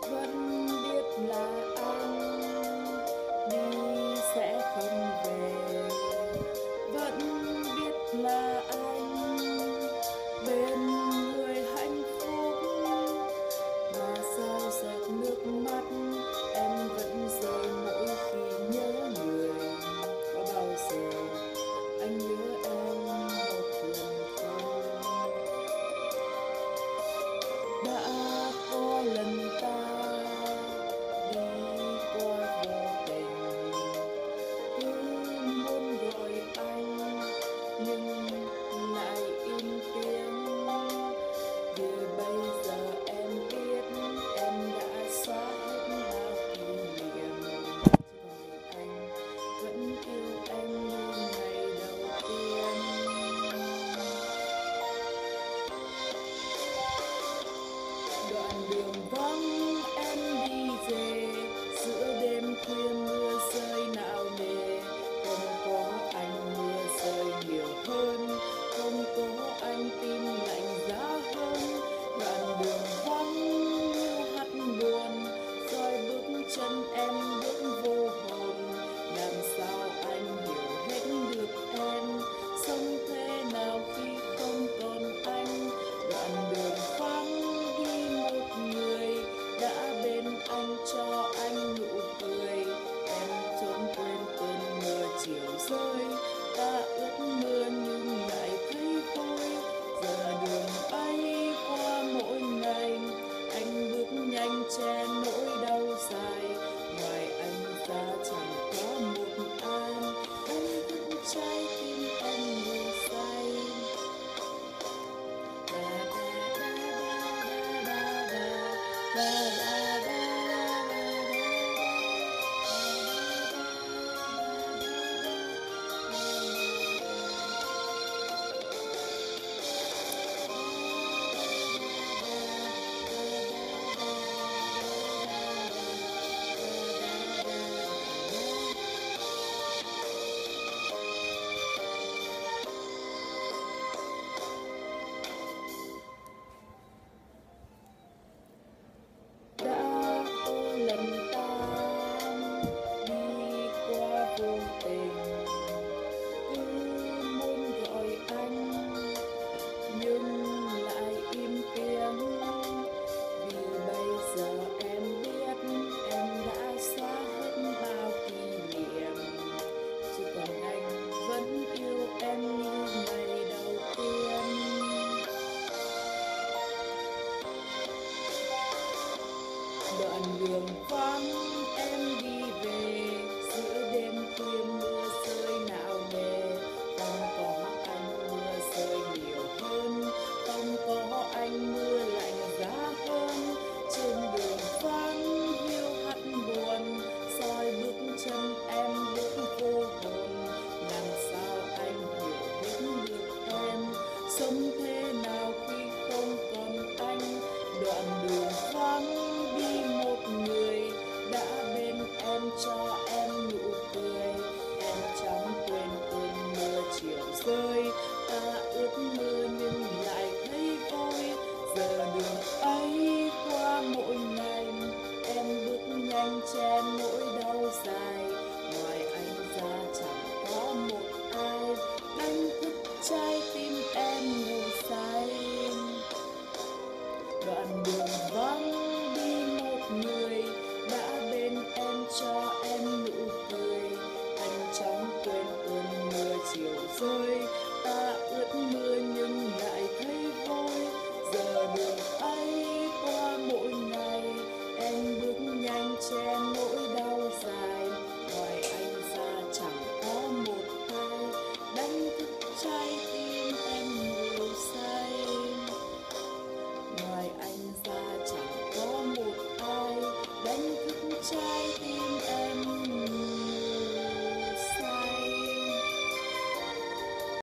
vẫn biết là anh đi sẽ không về. Vẫn biết là anh bên người hạnh phúc. Mà sao giọt nước mắt em vẫn rơi mỗi khi nhớ người? Bye. đoạn đường vắng em đi về giữa đêm khuya mưa trái tim em ngủ say. Đoạn đường vắng đi một người, đã bên em cho em nụ cười. Anh chẳng quên cơn mưa chiều rơi, ta ướt mưa nhưng lại thấy vui. Giờ đường change.